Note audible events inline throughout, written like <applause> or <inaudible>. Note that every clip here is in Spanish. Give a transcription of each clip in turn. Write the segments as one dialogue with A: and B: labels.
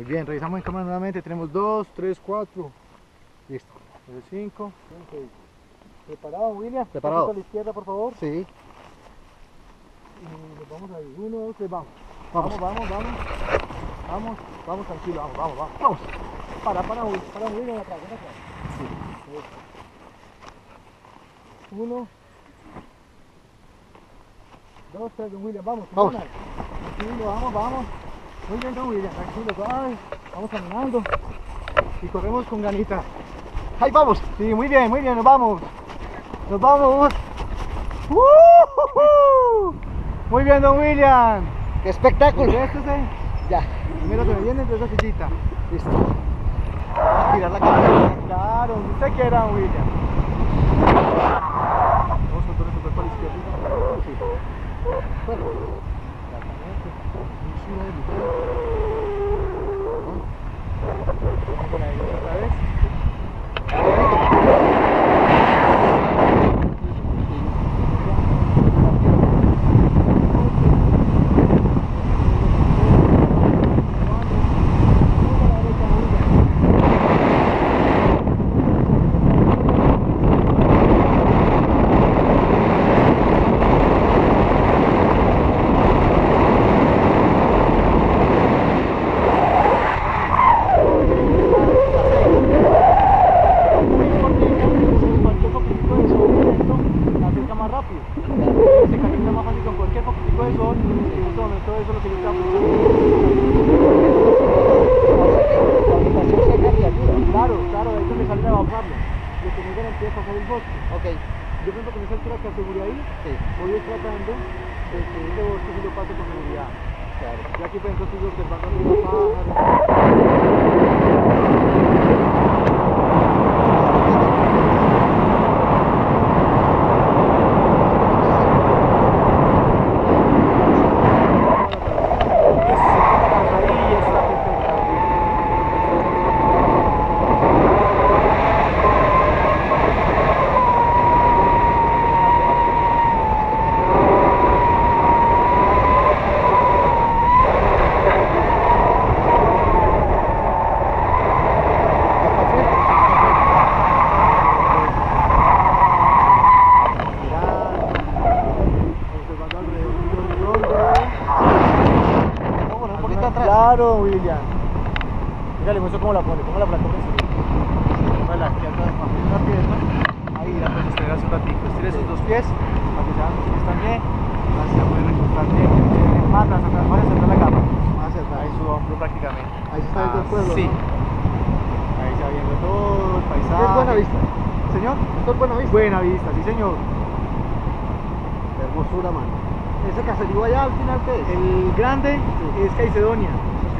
A: Muy bien, revisamos en cámara nuevamente. Tenemos 2, 3, 4. Listo. 5, 6. ¿Preparado, William?
B: Preparado.
A: A la izquierda, por favor.
B: Sí.
A: Y nos vamos ahí. 1, 2, 3, vamos. Vamos, vamos, vamos. Vamos, vamos, tranquilo, vamos, vamos, vamos. Vamos. Para, para, William, para, William, atrás, atrás. Uno. Dos, tres, William, vamos.
B: Vamos.
A: Tranquilo, vamos, vamos. Muy bien, don William, tranquilo, suave. Vamos caminando. Y corremos con ganitas.
B: ¡Ahí vamos!
A: Sí, muy bien, muy bien, nos vamos. Nos vamos. ¡Uh! Muy bien, don William.
B: ¡Qué espectáculo! Ya,
A: Primero se me viene, entonces esa sillita.
B: listo. Vamos a tirar la cámara.
A: Claro, donde usted quiera, don William. Vamos con todo nuestro cuerpo a la izquierda. Sí.
B: Bueno,
A: segurando. Se calienta más fácil con cualquier poquitico de sol. En este momento eso es lo que yo estaba. Claro, claro, ahí es donde sale a evaporarlo. Lo que no garantía es pasar el bosque.
B: Ok,
A: Yo por ejemplo con esa altura que aseguré ahí,
B: sí,
A: voy a ir tratando de que ese bosque sí lo pase con seguridad.
B: claro.
A: Ya aquí ejemplo estoy observando algunos pájaros. Ahí está perfecto. Observando alrededor de un rondo.
B: Vamos, un poquito atrás.
A: Claro, William. Mira, le muestro cómo la pone, cómo la planta Vale, aquí atrás, bajo una pierna. Ahí, la puedes estirar un ratito. Estire sus dos pies, para que se hagan tus pies también. Así se puede recostar bien, que quede más, vas a sacar, vas a sacar la cama.
B: Más atrás.
A: Ahí su hombro prácticamente.
B: Ahí se está viendo el
A: Ah,
B: pueblo,
A: Sí. Ahí se va viendo todo, el paisaje.
B: Es buena vista.
A: Señor.
B: Esto es buena vista.
A: Buena vista, sí señor.
B: Hermosura, mano. ¿Ese caserío allá al final qué es?
A: El grande es Caicedonia.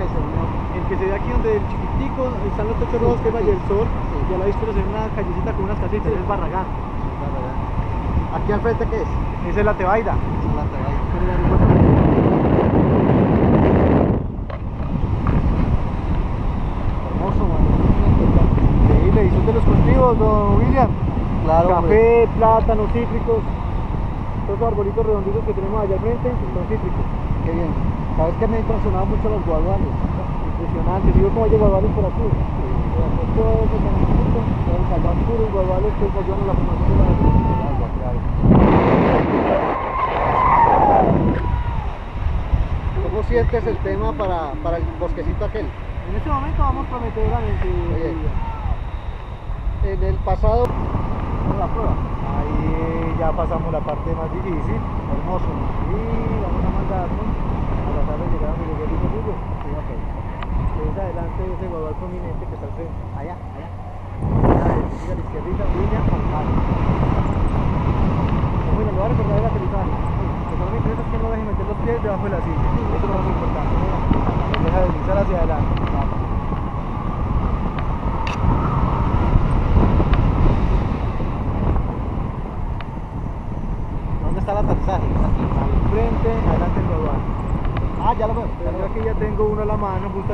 A: El que se ve aquí donde el chiquitico están los techos rojos que es Valle del Sol y a la izquierda se ve una callecita con unas casitas, es Barragán.
B: ¿Aquí al frente qué es?
A: Esa es la Tebaida.
B: Es la Tebaida. Hermoso.
A: Increíble, y son de los cultivos, don William.
B: Claro,
A: Café, plátanos, cítricos. Todos los arbolitos redonditos que tenemos allá al frente son cítricos.
B: Qué bien. ¿Sabes que me han impresionado mucho los guaduales?
A: Impresionante, si veo cómo hay guaduales por aquí. Ese caminito, allá puros guaduales que ayudan a la formación de la- agua.
B: ¿Cómo sientes el tema para, para el bosquecito aquel?
A: En este momento vamos prometedoramente.
B: Oye. En el pasado,
A: la prueba. Ahí ya pasamos la parte más difícil. Hermoso. Y vamos a mandarnos adelante ese prominente que está al frente.
B: Allá, allá.
A: A la izquierdita,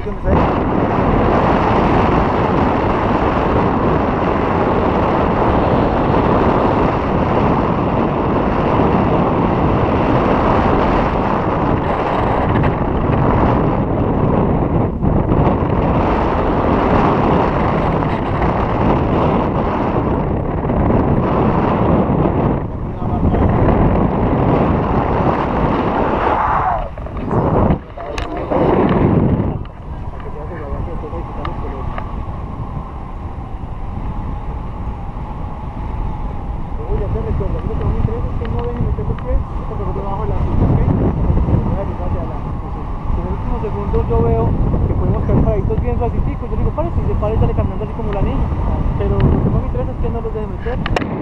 A: chegamos aí. É recuerda, si lo que más me interesa es que no dejen meter los pies tampoco debajo de la silla, ¿ok? hacia adelante.
B: En el último
A: segundo yo veo que podemos caer paraditos bien suavecitos, yo digo, párate, y se para y sale caminando así como la niña. Pero lo que más me interesa es que no los dejen meter.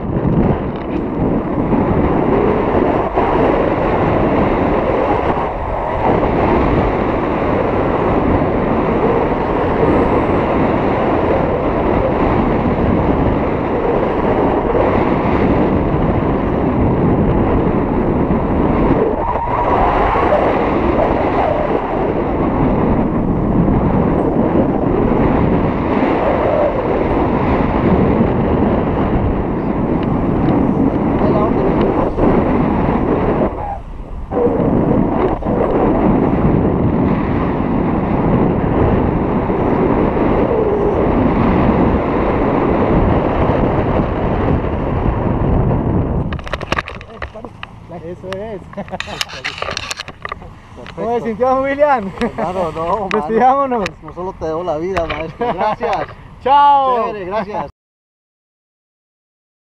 A: Eso es. <laughs> ¿Cómo se sintió, William?
B: Claro, no, <laughs> mano.
A: Despidámonos.
B: No solo te debo la vida, maestro. Gracias. <laughs>
A: Chao.
B: Chévere, gracias.